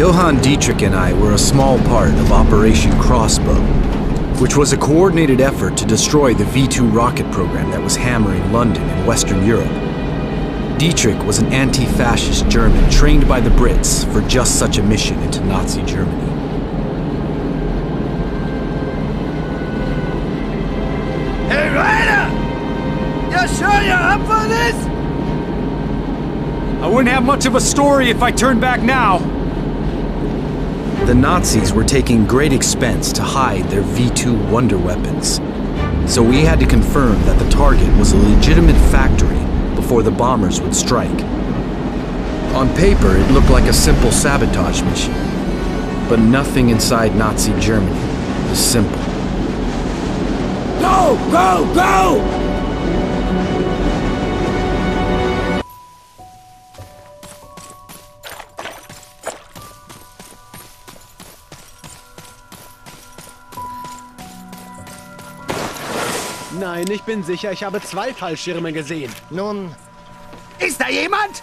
Johann Dietrich and I were a small part of Operation Crossbow, which was a coordinated effort to destroy the V-2 rocket program that was hammering London and Western Europe. Dietrich was an anti-fascist German trained by the Brits for just such a mission into Nazi Germany. Hey, Ryder! You sure you're up for this? I wouldn't have much of a story if I turned back now. The Nazis were taking great expense to hide their V-2 wonder weapons. So we had to confirm that the target was a legitimate factory before the bombers would strike. On paper, it looked like a simple sabotage mission. But nothing inside Nazi Germany was simple. Go, go, go! Nein, ich bin sicher, ich habe zwei Fallschirme gesehen. Nun, ist da jemand?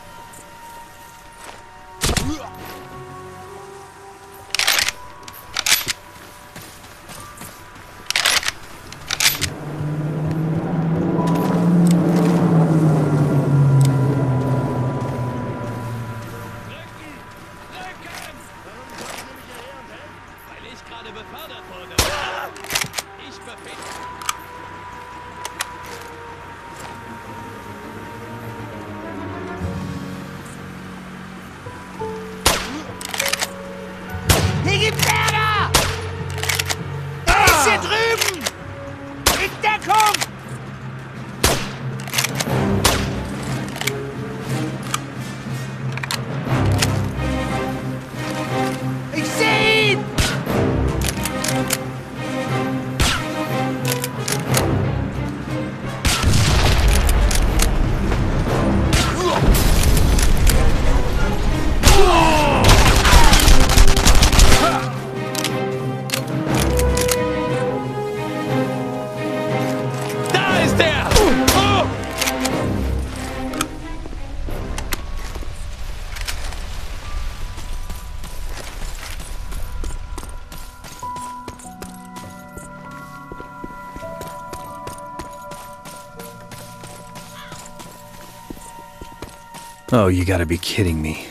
Oh, you gotta be kidding me.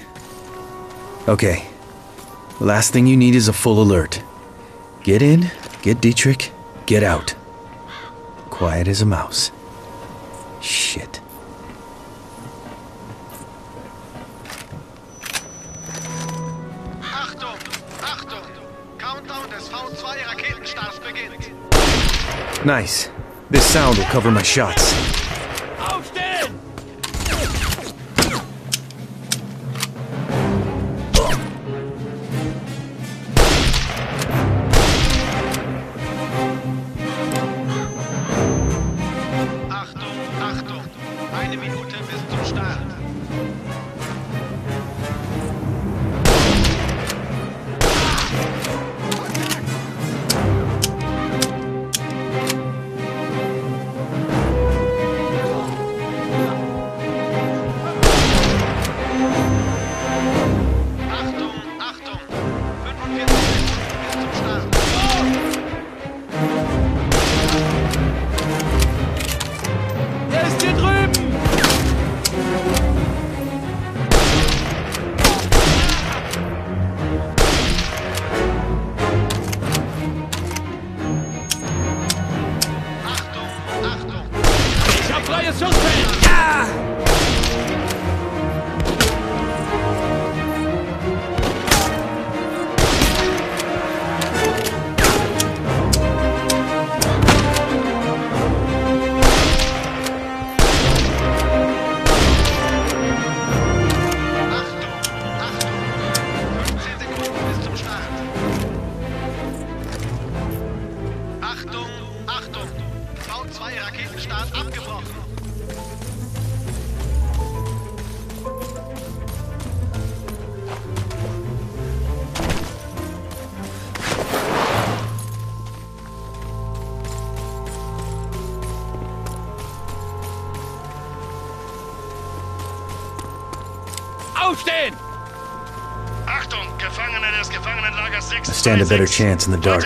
Okay. Last thing you need is a full alert. Get in, get Dietrich, get out. Quiet as a mouse. Shit. Achtung! Achtung! Countdown des V2-Raketenstarts beginnt. Nice. This sound will cover my shots. I stand a better chance in the dark.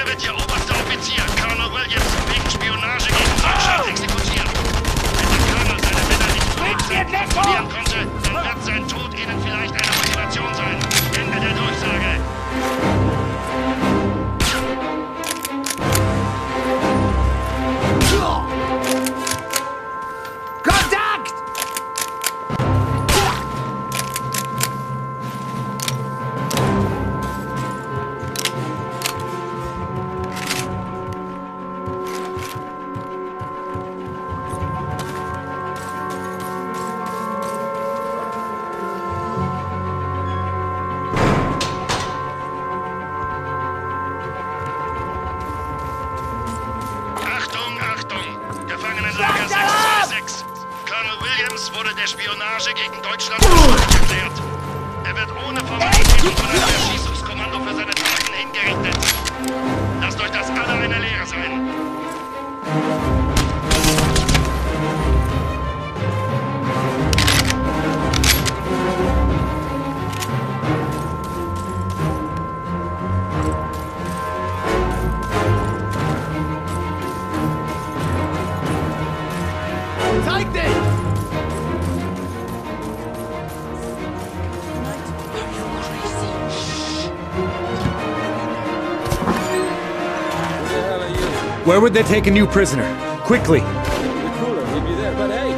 Where would they take a new prisoner? Quickly! It'd be cooler, he'd be there, but hey!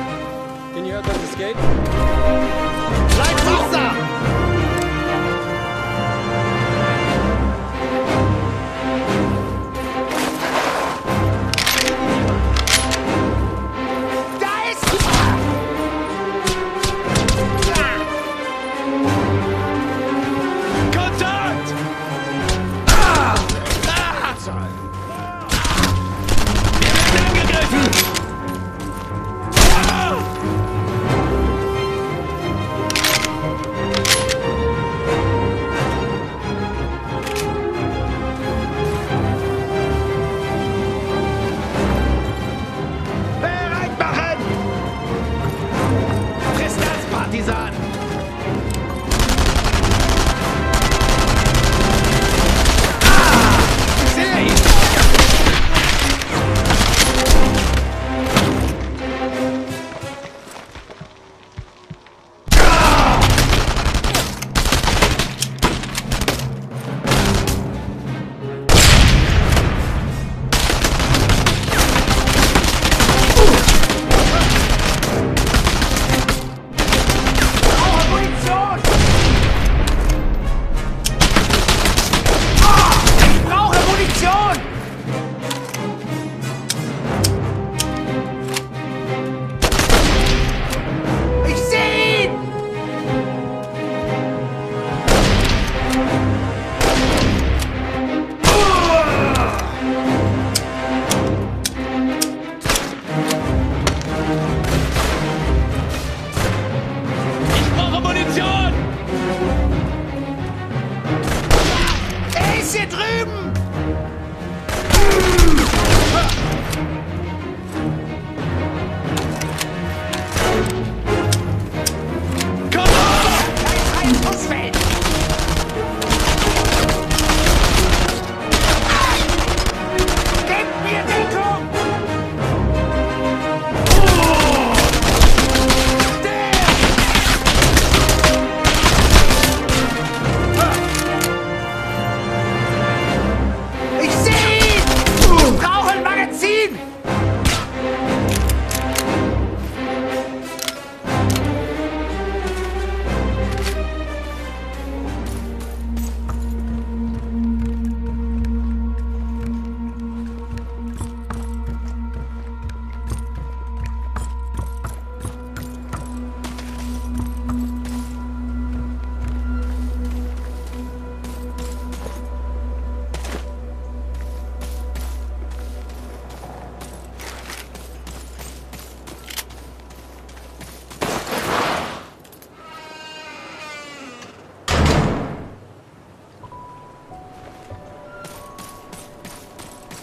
Can you help us escape? angreifen! Ah!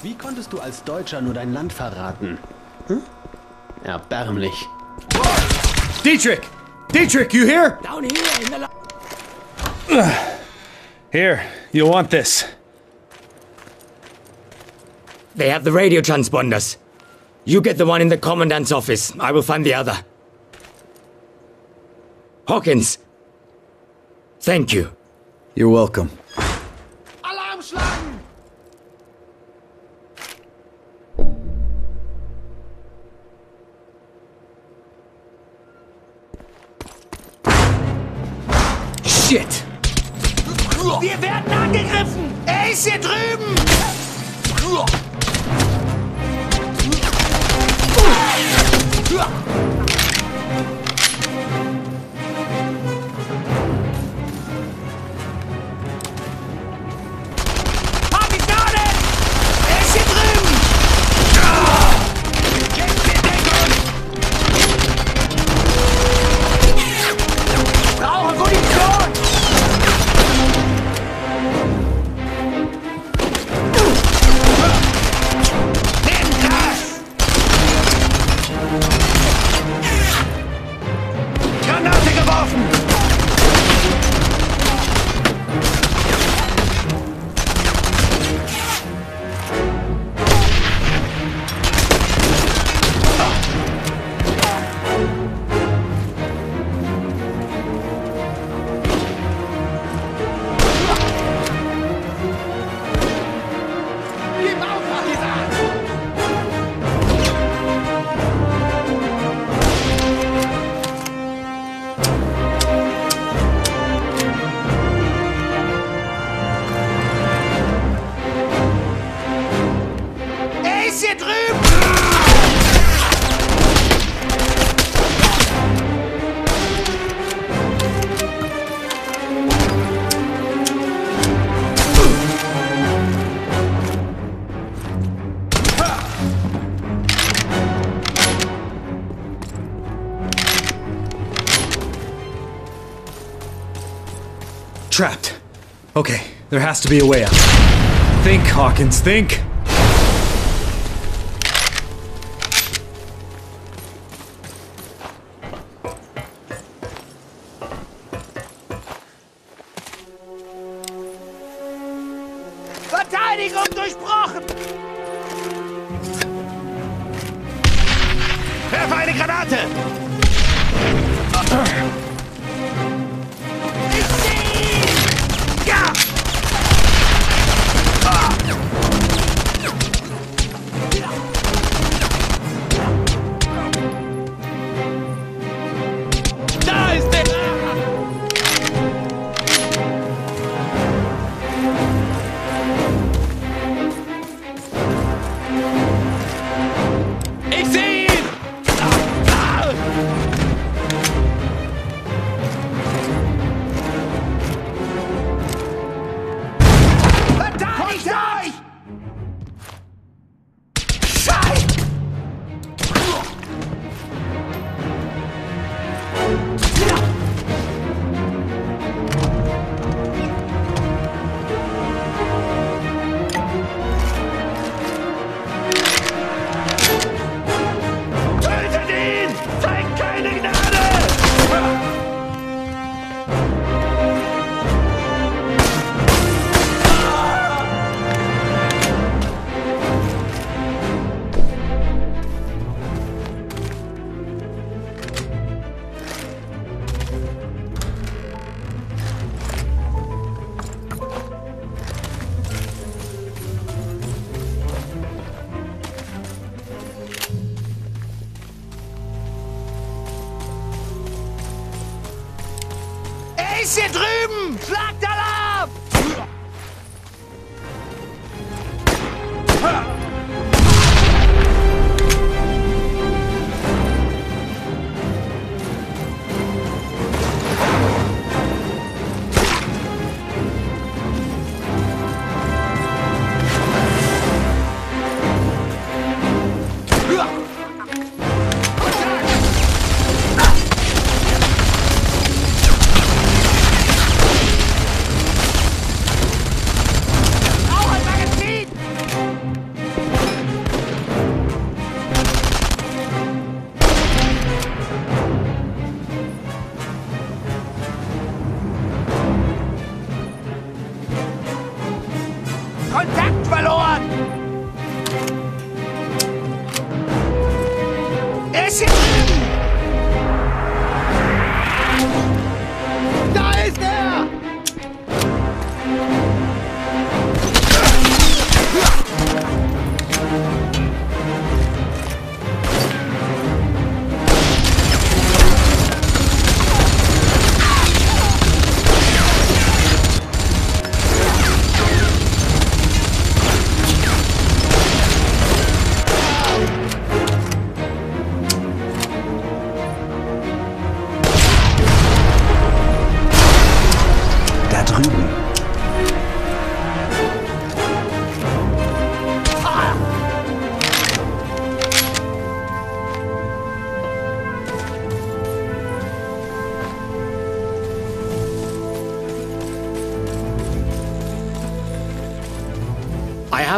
Wie konntest du als Deutscher nur dein Land verraten? Hm? Erbärmlich. Dietrich! Dietrich, you here? Down here in the... Here, you want this. They have the radio transponders. You get the one in the commandant's office. I will find the other. Hawkins. Thank you. You're welcome. Trapped. Okay, there has to be a way out. Think, Hawkins, think! Ist hier drüben! Schlagt Alarm!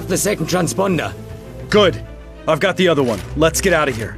Have the second transponder. Good. I've got the other one. Let's get out of here.